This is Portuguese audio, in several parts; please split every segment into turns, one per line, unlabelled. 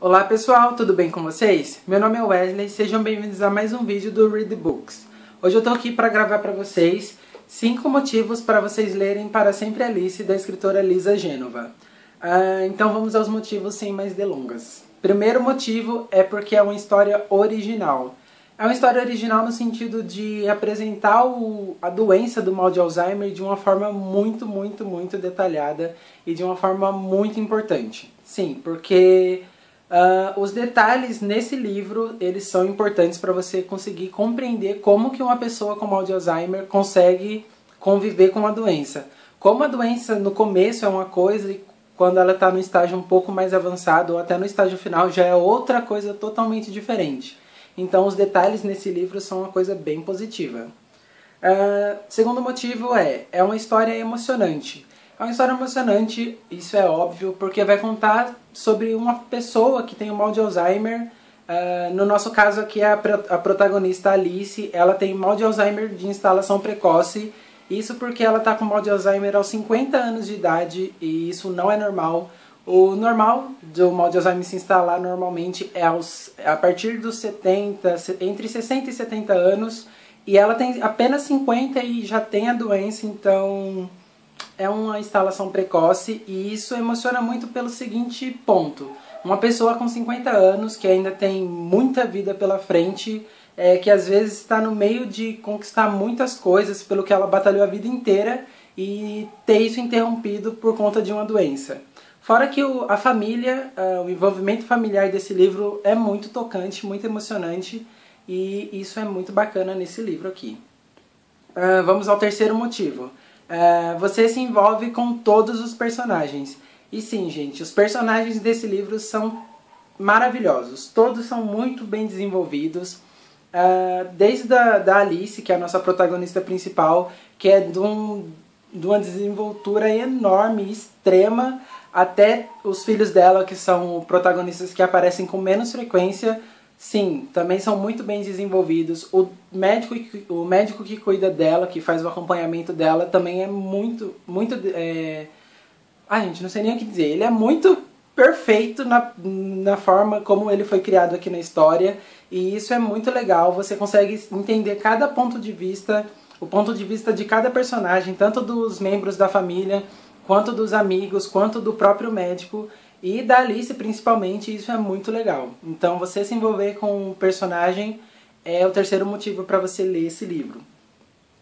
Olá pessoal, tudo bem com vocês? Meu nome é Wesley, sejam bem-vindos a mais um vídeo do Read Books. Hoje eu tô aqui para gravar para vocês 5 motivos para vocês lerem Para Sempre Alice, da escritora Lisa Gênova. Ah, então vamos aos motivos sem mais delongas. Primeiro motivo é porque é uma história original. É uma história original no sentido de apresentar o, a doença do mal de Alzheimer de uma forma muito, muito, muito detalhada e de uma forma muito importante. Sim, porque Uh, os detalhes nesse livro eles são importantes para você conseguir compreender como que uma pessoa com mal de Alzheimer consegue conviver com a doença. Como a doença no começo é uma coisa e quando ela está no estágio um pouco mais avançado ou até no estágio final já é outra coisa totalmente diferente. Então os detalhes nesse livro são uma coisa bem positiva. Uh, segundo motivo é, é uma história emocionante. É uma história emocionante, isso é óbvio, porque vai contar sobre uma pessoa que tem o mal de Alzheimer. Uh, no nosso caso aqui, a, a protagonista Alice, ela tem mal de Alzheimer de instalação precoce. Isso porque ela está com mal de Alzheimer aos 50 anos de idade e isso não é normal. O normal do mal de Alzheimer se instalar normalmente é aos, a partir dos 70, entre 60 e 70 anos. E ela tem apenas 50 e já tem a doença, então é uma instalação precoce e isso emociona muito pelo seguinte ponto. Uma pessoa com 50 anos que ainda tem muita vida pela frente, é, que às vezes está no meio de conquistar muitas coisas pelo que ela batalhou a vida inteira e ter isso interrompido por conta de uma doença. Fora que o, a família, uh, o envolvimento familiar desse livro é muito tocante, muito emocionante e isso é muito bacana nesse livro aqui. Uh, vamos ao terceiro motivo. É, você se envolve com todos os personagens. E sim, gente, os personagens desse livro são maravilhosos. Todos são muito bem desenvolvidos. Uh, desde a, da Alice, que é a nossa protagonista principal, que é de, um, de uma desenvoltura enorme, extrema, até os filhos dela, que são protagonistas que aparecem com menos frequência, Sim, também são muito bem desenvolvidos. O médico, o médico que cuida dela, que faz o acompanhamento dela, também é muito, muito... É... Ah, gente, não sei nem o que dizer. Ele é muito perfeito na, na forma como ele foi criado aqui na história. E isso é muito legal. Você consegue entender cada ponto de vista, o ponto de vista de cada personagem, tanto dos membros da família, quanto dos amigos, quanto do próprio médico. E da Alice, principalmente, isso é muito legal. Então, você se envolver com o personagem é o terceiro motivo para você ler esse livro.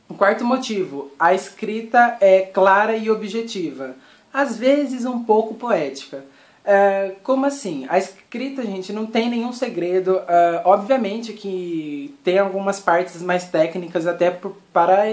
O quarto motivo, a escrita é clara e objetiva, às vezes um pouco poética. É, como assim? A escrita, gente, não tem nenhum segredo. É, obviamente que tem algumas partes mais técnicas até para,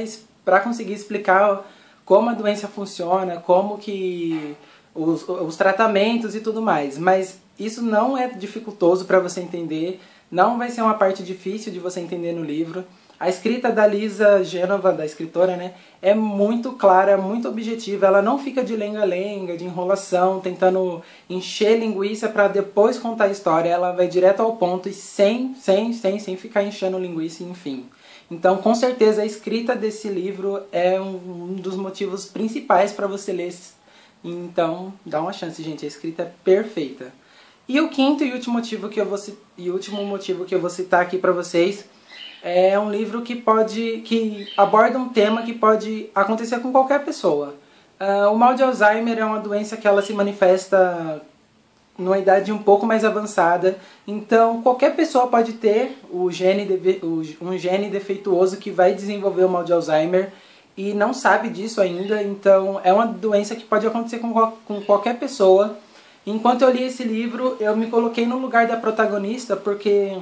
para conseguir explicar como a doença funciona, como que os, os tratamentos e tudo mais. Mas isso não é dificultoso para você entender, não vai ser uma parte difícil de você entender no livro. A escrita da Lisa Gênova, da escritora, né, é muito clara, muito objetiva. Ela não fica de lenga-lenga, de enrolação, tentando encher linguiça para depois contar a história. Ela vai direto ao ponto e sem, sem, sem, sem ficar enchendo linguiça, enfim. Então, com certeza, a escrita desse livro é um dos motivos principais para você ler então, dá uma chance, gente. A escrita é perfeita. E o quinto e último motivo que eu vou, e último motivo que eu vou citar aqui para vocês é um livro que pode que aborda um tema que pode acontecer com qualquer pessoa. Uh, o mal de Alzheimer é uma doença que ela se manifesta numa idade um pouco mais avançada, então qualquer pessoa pode ter o gene um gene defeituoso que vai desenvolver o mal de Alzheimer e não sabe disso ainda, então é uma doença que pode acontecer com, com qualquer pessoa. Enquanto eu li esse livro, eu me coloquei no lugar da protagonista porque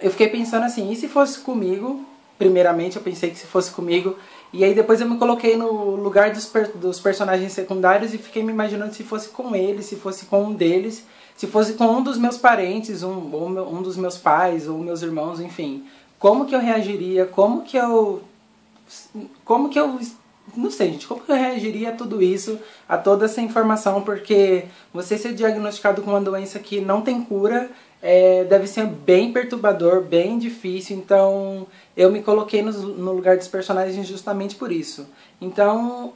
eu fiquei pensando assim, e se fosse comigo? Primeiramente eu pensei que se fosse comigo, e aí depois eu me coloquei no lugar dos, per dos personagens secundários e fiquei me imaginando se fosse com eles, se fosse com um deles, se fosse com um dos meus parentes, um, ou um dos meus pais, ou meus irmãos, enfim. Como que eu reagiria, como que eu como que eu não sei, gente, como eu reagiria a tudo isso, a toda essa informação, porque você ser diagnosticado com uma doença que não tem cura é, deve ser bem perturbador, bem difícil, então eu me coloquei no, no lugar dos personagens justamente por isso. Então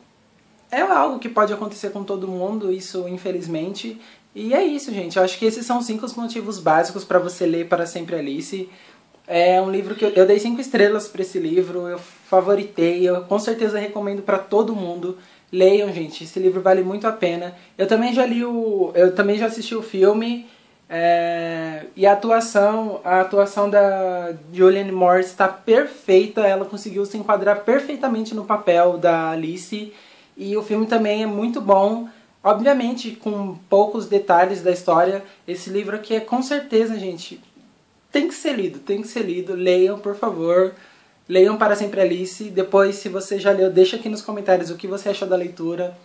é algo que pode acontecer com todo mundo, isso infelizmente, E é isso, gente. Eu acho que esses são cinco motivos básicos para você ler Para Sempre Alice. É um livro que eu, eu dei cinco estrelas para esse livro, eu favoritei, eu com certeza recomendo para todo mundo. Leiam, gente, esse livro vale muito a pena. Eu também já li o. Eu também já assisti o filme. É, e a atuação, a atuação da Julianne Moore está perfeita, ela conseguiu se enquadrar perfeitamente no papel da Alice. E o filme também é muito bom. Obviamente, com poucos detalhes da história, esse livro aqui é com certeza, gente, tem que ser lido, tem que ser lido. Leiam, por favor. Leiam para sempre Alice. Depois, se você já leu, deixa aqui nos comentários o que você achou da leitura.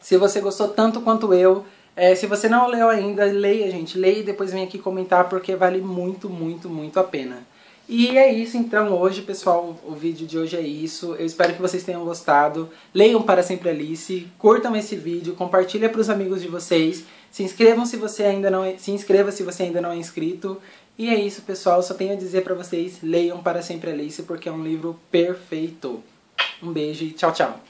Se você gostou tanto quanto eu. É, se você não leu ainda, leia, gente. Leia e depois vem aqui comentar porque vale muito, muito, muito a pena. E é isso então hoje, pessoal. O vídeo de hoje é isso. Eu espero que vocês tenham gostado. Leiam para sempre Alice, curtam esse vídeo, compartilhem para os amigos de vocês. Se inscrevam se você ainda não é, se inscreva se você ainda não é inscrito. E é isso, pessoal. Só tenho a dizer para vocês, leiam para sempre Alice porque é um livro perfeito. Um beijo e tchau, tchau.